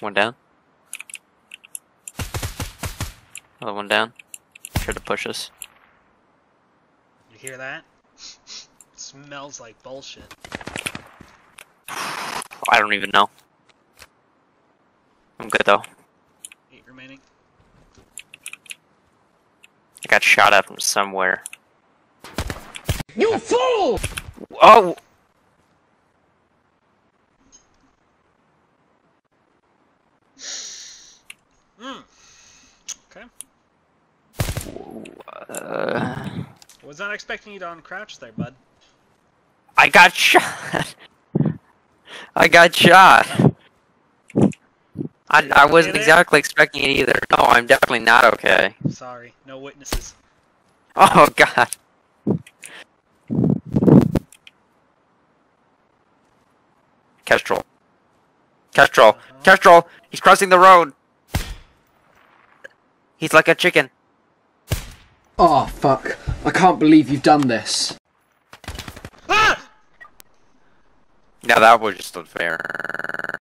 One down. Another one down. Try to push us. You hear that? smells like bullshit. I don't even know. I'm good though. Eight remaining. I got shot at from somewhere. You fool! Oh! Hmm. Okay. Uh, Was not expecting you to uncrouch there, bud. I got shot. I got shot. I, I wasn't there? exactly expecting it either. No, I'm definitely not okay. Sorry, no witnesses. Oh god. Kestrel. Kestrel. Uh-huh. Kestrel! He's crossing the road! He's like a chicken. Oh, fuck. I can't believe you've done this. Ah! Now that was just unfair.